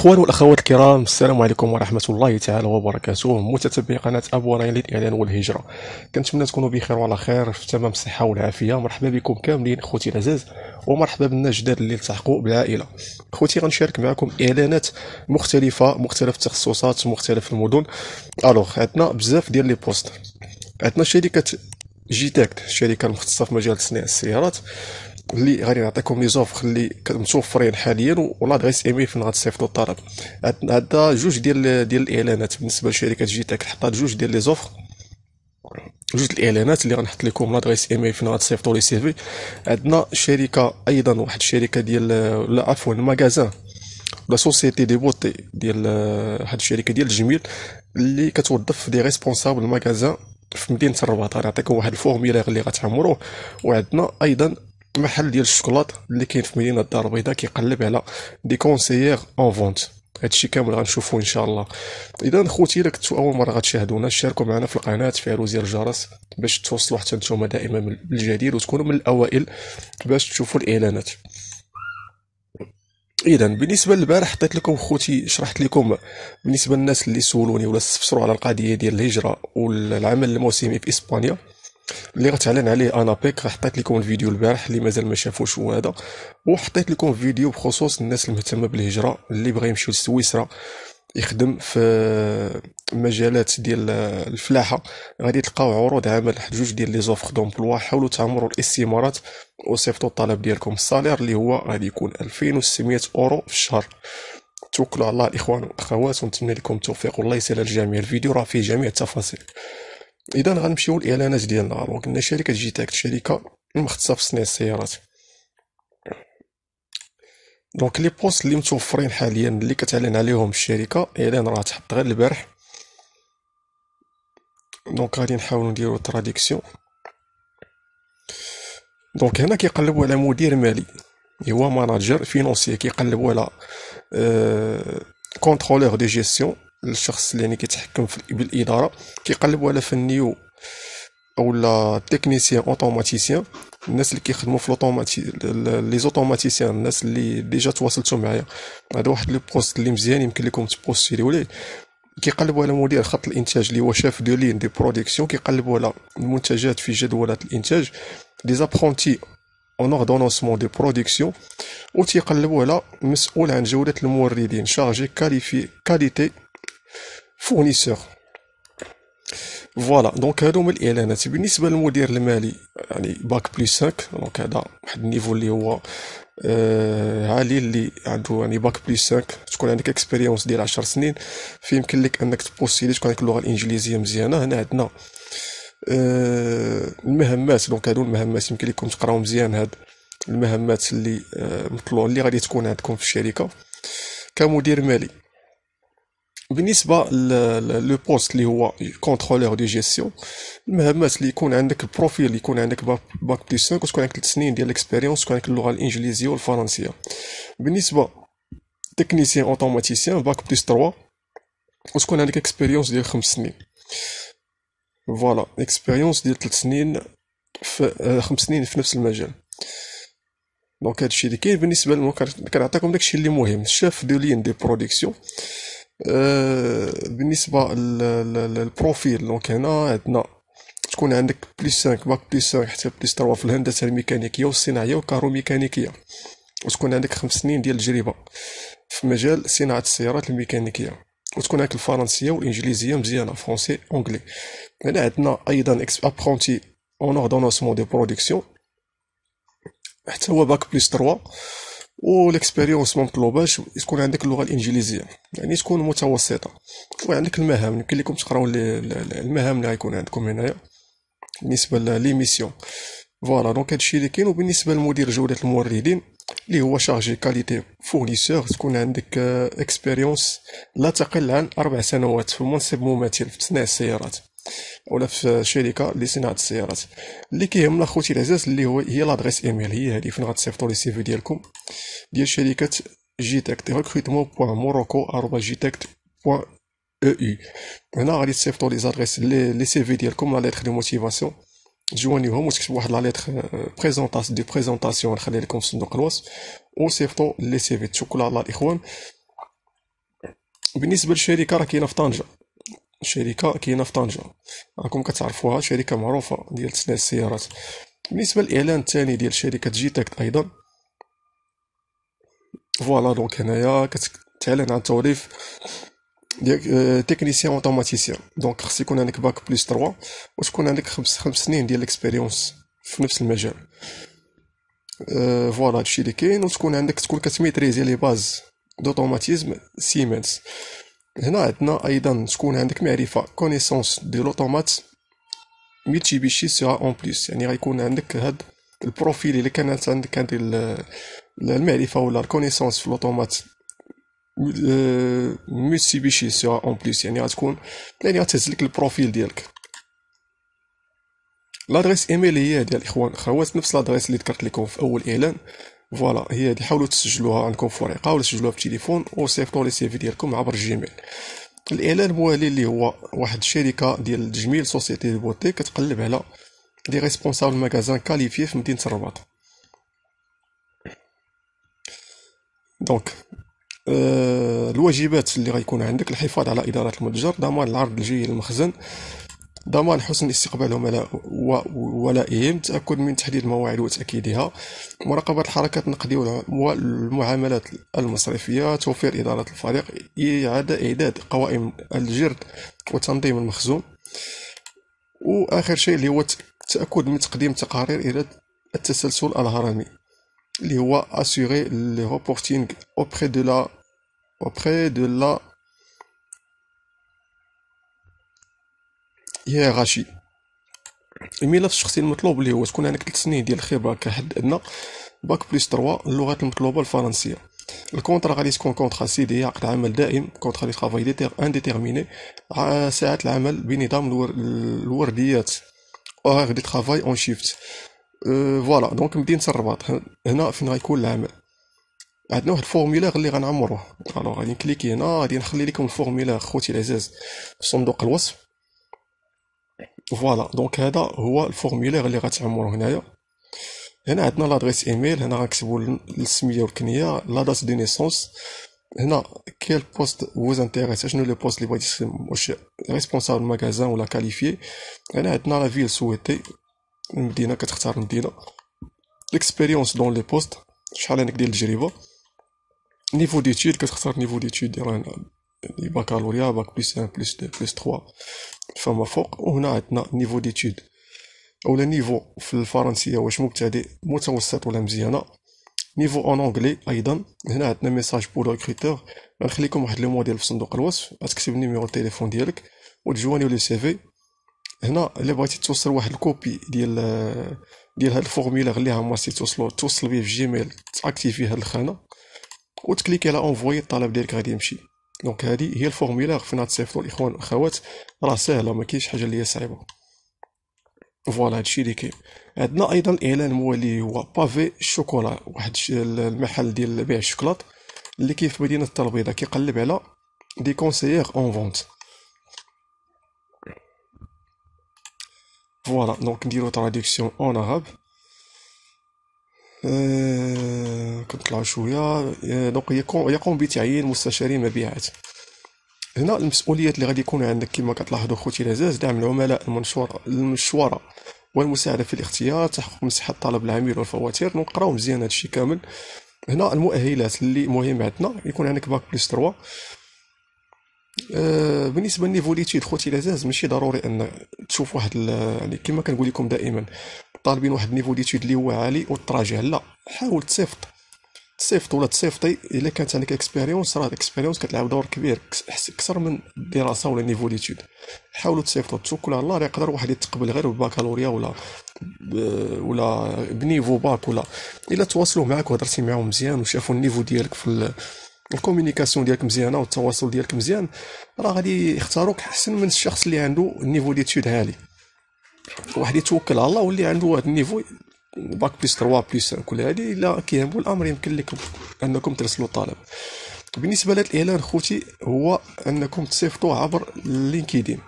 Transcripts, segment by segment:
الإخوان والأخوات الكرام السلام عليكم ورحمة الله تعالى وبركاته. متتبعي قناة أبو راين للإعلان والهجرة. كنتمنى تكونوا بخير وعلى خير في تمام الصحة والعافية. مرحبا بكم كاملين خوتي العزاز ومرحبا بالناس الجداد اللي التحقوا بالعائلة. خوتي غنشارك معكم إعلانات مختلفة مختلف التخصصات مختلف المدن. alors عندنا بزاف ديال les postes. عندنا شركة جيتاك الشركة المختصة في مجال تصنيع السيارات. اللي غادي نعطيكم les offres اللي متوفرين حاليا غادي ايميل فين غتصيفطوا الطلب عندنا جوج ديال ديال الإعلانات بالنسبة لشركة جيتاك حطات جوج ديال les offres. جوج الإعلانات اللي غنحط لكم l'adresse email فين غتصيفطوا les CV. عندنا شركة أيضا واحد الشركة ديال لا عفوا ال magasin la société de beauté ديال هاد الشركة ديال الجميل اللي كتوظف des responsables ال magasin في مدينة الرباط. غنعطيكم واحد ال formulaire اللي غتعمروه. وعندنا أيضا محل ديال الشوكولات اللي كاين في مدينة الدار البيضاء كيقلب على des conseillers en vente هادشي كامل غنشوفو إن شاء الله. إذا خوتي إلا كنتو أول مرة غتشاهدونا شاركوا معنا في القناة فعلوا زر الجرس باش توصلوا حتى نتوما دائما بالجديد وتكونوا من الأوائل باش تشوفوا الإعلانات. إذا بالنسبة للبارح حطيت لكم خوتي شرحت لكم بالنسبة للناس اللي سولوني ولا استفسروا على القضية ديال الهجرة والعمل الموسمي في إسبانيا. اللي غتعلن عليه أنا بيك حطيت لكم الفيديو البارح اللي مازال ما شافوش هو هذا. وحطيت لكم فيديو بخصوص الناس المهتمة بالهجرة اللي بغا يمشيو لسويسرا يخدم في مجالات ديال الفلاحة. غادي تلقاو عروض عمل جوج ديال لي زوفر دومبلوا حاولوا تعمروا الاستمارات وصيفطوا الطلب ديالكم. الصالير اللي هو غادي يكون 2600 أورو في الشهر. توكلوا على الله الاخوان والاخوات ونتمنى لكم التوفيق والله يسهل الجميع الفيديو راه فيه جميع التفاصيل. اذا غنمشيو للاعلانات ديالنا donc قلنا شركة جيتاك شركة مختصة في صناعة السيارات. donc les postes اللي متوفرين حاليا اللي كتعلن عليهم الشركة إعلان راه تحط غير البارح. donc غادي نحاولوا نديرو traduction donc هنا كيقلبوا على مدير مالي. هو manager financier كيقلبوا على contrôleur de gestion الشخص اللي يعني كيتحكم في بالإدارة كيقلبوا على فني أولا technicien automaticien الناس اللي كيخدموا في l'automatique les automaticiens الناس اللي déjà تواصلتوا معايا. هذا واحد le poste اللي مزيان يمكن لكم تبوستوليو ليه. كيقلبوا على مدير خط الإنتاج اللي هو chef de ligne de production كيقلبوا على المنتجات في جدولات الإنتاج. des apprentis en ordonnancement de production و تيقلبوا على مسؤول عن جودة الموردين chargé qualifié qualité fournisseur voilà donc هادو هما الإعلانات. بالنسبة للمدير المالي يعني bac plus 5 donc هذا واحد ال niveau اللي هو آه عالي اللي عنده يعني bac plus 5 تكون عندك expérience ديال 10 سنين. فيمكن لك أنك ت postuler تكون عندك اللغة الإنجليزية مزيانة. هنا عندنا آه المهمات. donc هادو المهمات يمكن لكم تقراو مزيان هاد المهمات اللي آه مطلوب اللي غادي تكون عندكم في الشركة. كمدير مالي. بالنسبة le poste اللي هو contrôleur de gestion المهمات اللي يكون عندك ال profil اللي يكون عندك bac plus 5 وتكون عندك 3 سنين ديال ال expérience تكون عندك اللغة الإنجليزية والفرنسية. بالنسبة technicien automaticien bac plus 3 وتكون عندك expérience ديال 5 سنين. voilà expérience ديال 3 سنين في 5 سنين في نفس المجال. donc هادشي اللي كاين. بالنسبة كنعطيكم داكشي اللي مهم chef de ligne de production آه، بالنسبة لل profil donc هنا عندنا تكون عندك plus 5 bac plus 5 حتى plus 3 في الهندسة الميكانيكية والصناعية والكهروميكانيكية. وتكون عندك خمس سنين ديال التجربة في مجال صناعة السيارات الميكانيكية. وتكون عندك الفرنسية والإنجليزية مزيانة français anglais هنا عندنا أيضا apprenti en ordonnancement de production حتى هو bac plus 3 وال expérience ما مطلوباش تكون عندك اللغة الإنجليزية؟ يعني تكون متوسطة؟ وعندك المهام. يمكن لكم تقراو المهام اللي غيكون عندكم هنايا. بالنسبة les missions voilà donc هادشي اللي كاين. وبالنسبة لمدير جودة الموردين اللي هو chargé qualité fournisseur تكون عندك expérience لا تقل عن أربع سنوات في منصب مماثل في تصنيع السيارات. ولا في شركه لصناعه السيارات. اللي كيهمنا خوتي العزاز اللي هو هي l'adresse email هي هذه فين غتصيفطوا les CV ديالكم. ديال شركة جيتكت recrutement point morocco arobase جيتكت point eu هنا غادي تصيفطوا les adresses les CV ديالكم la lettre de motivation ت joindre وهم وتكتبوا واحد la lettre présentation de présentation نخليها لكم في صندوق الوصف. وصيفطوا les CV. تشكروا على الاخوان بالنسبة للشركة راه كاينة في طنجة. الشركة كاينة في طنجة. راكم كتعرفوها شركة معروفة ديال تصنيع السيارات. بالنسبة للإعلان الثاني ديال شركة جيتك أيضا. voilà donc هنايا كتعلن عن توظيف ديال technicien automaticien. donc خص يكون عندك bac plus 3 وتكون عندك خمس خمس سنين ديال ال expérience في نفس المجال. voilà هادشي اللي كاين. وتكون عندك تكون كت maîtriser les bases d'automatisme سيمنز هنا عندنا أيضا تكون عندك معرفة connaissance de l'automate ميتسوبيشي sera un plus يعني غيكون عندك هاد ال profil اللي كانت عندك هاد المعرفة ولا ال connaissance في l'automate ميتسوبيشي sera un plus يعني غتكون يعني غتهز لك ال profil ديالك. l'adresse email هي ديال الاخوان اخوات نفس l'adresse اللي ذكرت لكم في أول إعلان. voilà هي هادي حاولوا تسجلوها عندكم في ورقه ولا تسجلوها في التليفون وصيفطوا les CV ديالكم عبر الجيميل الاعلان الموالي اللي هو واحد الشركة ديال التجميل société beauté كتقلب على des responsables magasin qualifiés في مدينه الرباط دونك الواجبات اللي غيكون عندك الحفاظ على اداره المتجر ضمان العرض الجيد للمخزن ضمان حسن استقبال عملاء وولائهم التأكد من تحديد المواعيد وتأكيدها. مراقبة الحركات النقدية والمعاملات المصرفية توفير إدارة الفريق إعادة إعداد قوائم الجرد وتنظيم المخزون. وآخر شيء اللي هو التأكد من تقديم تقارير إلى التسلسل الهرمي اللي هو assurer le reporting auprès de la auprès de la يا غاشي. الملف الشخصي المطلوب اللي هو تكون عندك 3 سنين ديال الخبرة كحد أدنى. باك بلس 3 اللغات المطلوبة الفرنسية. الكونترا غادي تكون كونترا سيدي عقد عمل دائم كونترا دي ترافاي ديتير انديتيرميني ساعات العمل بنظام الورديات. heures de travail en shift voilà donc مدينه الرباط هنا فين غيكون العمل؟ عندنا واحد ال formulaire اللي غنعمروه. alors غادي ن cliquer هنا غادي نخلي لكم ال formulaire خوتي العزاز في صندوق الوصف. voilà donc هذا هو ال formulaire اللي غتعمرو هنايا. هنا عندنا l'adresse email هنا غنكتبو السميه والكنيه la date de naissance هنا quel poste vous intéresse شنو le poste اللي بغيتي تخدم واش responsable magasin ولا qualifié هنا عندنا la ville souhaitée المدينة كتختار المدينة. l'expérience dans les postes شحال عندك ديال التجربة. niveau d'études كتختار niveau d'études ديال بكالوريا bac plus 1 plus 2 plus 3 فما فوق وهنا عندنا niveau d'études اولا niveau في الفرنسيه واش مبتدئ متوسط ولا مزيانه niveau en anglais أيضا هنا عندنا message pour recruteur غنخليكم واحد le modèle في صندوق الوصف غتكتب ال numéro التليفون ديالك وت joindre les CV هنا الا بغيتي توصل واحد ال copie ديال ديال هاد ال formulaire غليها مارسي توصلو توصل بيه في جيميل ت activer هاد الخانه وت cliquer على envoyer الطلب ديالك غادي يمشي donc هذه هي ال formulaire فين تصيفطوا الاخوان والاخوات راه ساهله ما كاينش حاجة اللي هي صعيبه voilà هادشي اللي كاين عندنا أيضا اعلان موالي هو بافي الشوكولا واحد المحل ديال بيع الشوكولات اللي كاين في مدينه البيضاء كيقلب على des conseillers en vente voilà donc نديرو traduction en arabe آه، كنطلعو شوية. donc يقوم بتعيين مستشارين مبيعات. هنا المسؤوليات اللي غادي يكون عندك كما كتلاحظوا خوتي العزاز دعم العملاء المنشور المشورة والمساعدة في الاختيار تحقق مساحة طلب العميل والفواتير نقراو مزيان هادشي كامل. هنا المؤهلات اللي مهم عندنا يكون عندك bac plus 3 آه بالنسبة لل niveau d'études خوتي العزاز ماشي ضروري أن تشوف واحد يعني كما كنقول لكم دائما طالبين واحد ال niveau d'études اللي هو عالي وتراجع لا حاول تصيفط. تصيفط ولا تصيفطي. إلا كانت عندك expérience راه ال expérience كتلعب دور كبير أكثر من الدراسه ولا niveau d'études حاولوا تصيفطوا. توكلوا على الله راه يقدر واحد يتقبل غير بال baccalauréat ولا ولا ب niveau bac ولا. إلا تواصلوا معاك وهضرتي معاهم مزيان وشافوا ال niveau ديالك في ال communication ديالك مزيانة والتواصل ديالك مزيان راه غادي يختاروك أحسن من الشخص اللي عنده ال niveau d'études عالي. واحد يتوكل على الله واللي عنده واحد ال niveau bac plus 3 plus 5 كل هذه الا كيهمو الأمر يمكن لكم أنكم ترسلوا الطلب. بالنسبة لهذا الإعلان خوتي هو أنكم تصيفطوه عبر LinkedIn.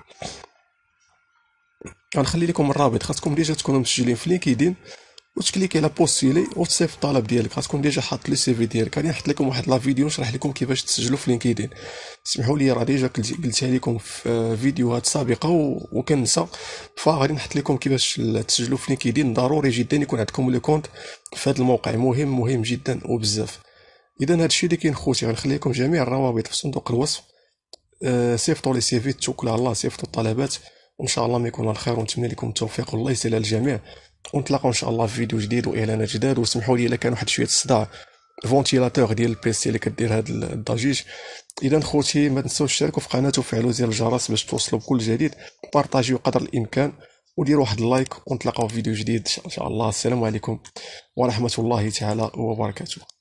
غنخلي لكم الرابط خاصكم déjà تكونوا مسجلين في LinkedIn. وتكليكي على postuler وتصيفط الطلب ديالك؟ غتكون déjà حاط les CV ديالك. غادي نحط لكم واحد la vidéo نشرح لكم كيفاش تسجلوا في LinkedIn. اسمحوا لي راه déjà قلتها لكم في فيديوهات سابقة وكنسى. فغادي نحط لكم كيفاش تسجلوا في LinkedIn. ضروري جدا يكون عندكم le compte في هذا الموقع. مهم مهم جدا وبزاف. اذا هذا الشيء اللي كاين خوتي غنخلي لكم جميع الروابط في صندوق الوصف. أه صيفطوا les CV توكل على الله صيفطوا الطلبات. وإن شاء الله ما يكون الخير ونتمنى لكم التوفيق. والله يسهل الجميع. ونتلاقاو إن شاء الله في فيديو جديد وإعلانات جداد. وسمحوا لي إلا كان واحد شوية الصداع ventilateur ديال ال PC اللي كدير هاد الضجيج. إذا خوتي ما تنساوش تشاركوا في قناة وفعلوا زر الجرس باش توصلوا بكل جديد. بارطاجيو قدر الإمكان وديروا واحد ال like ونتلاقاو في فيديو جديد إن شاء الله. السلام عليكم ورحمة الله تعالى وبركاته.